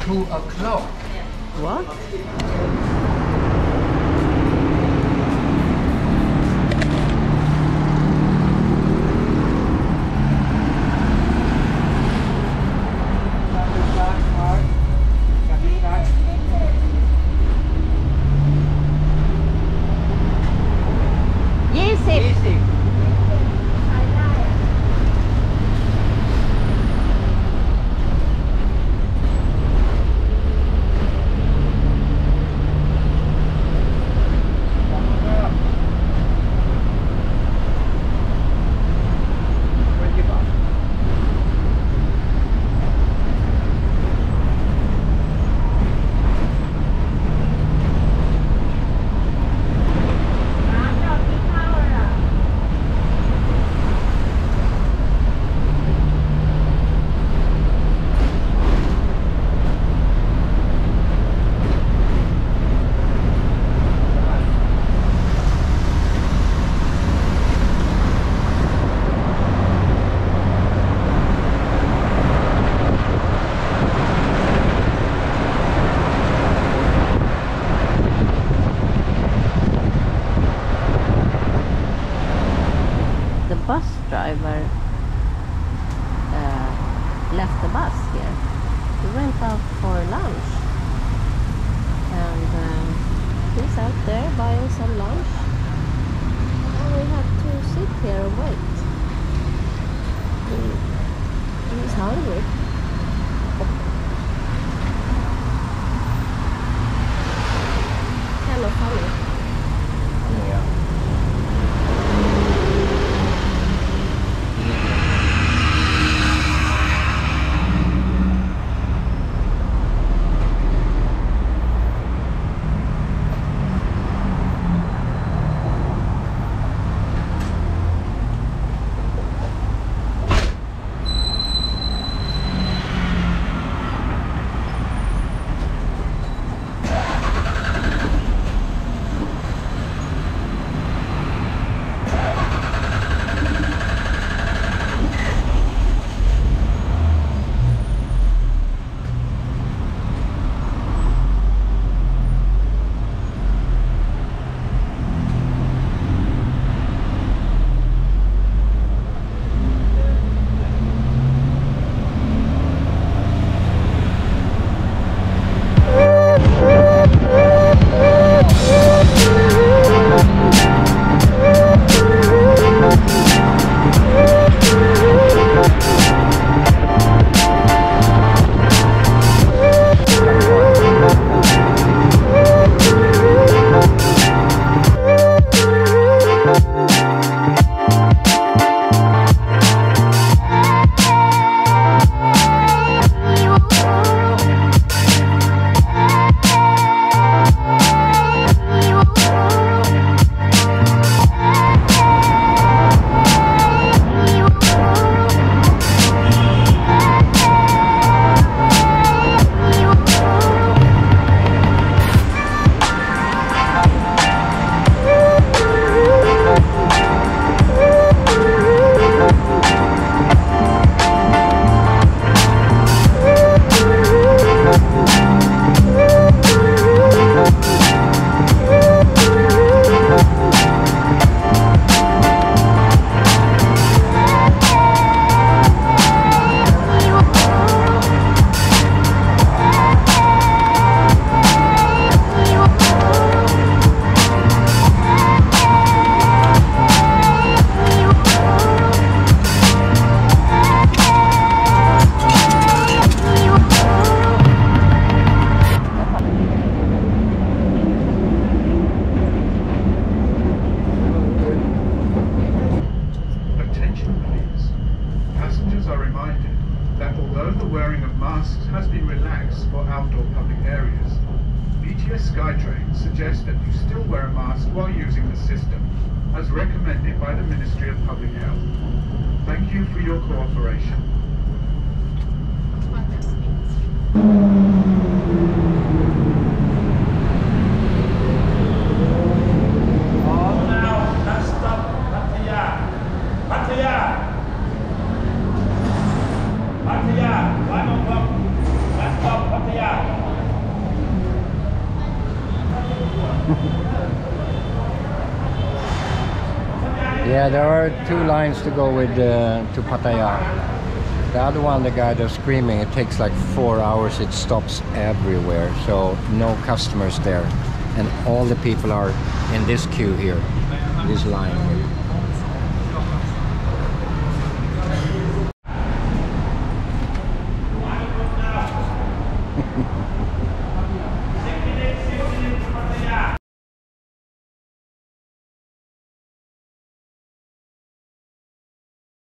2 o'clock. What? Hollywood. that you still wear a mask while using the system, as recommended by the Ministry of Public Health. Thank you for your cooperation. Yeah, there are two lines to go with uh, to Pattaya. The other one, the guy that's screaming, it takes like four hours. It stops everywhere, so no customers there, and all the people are in this queue here, this line.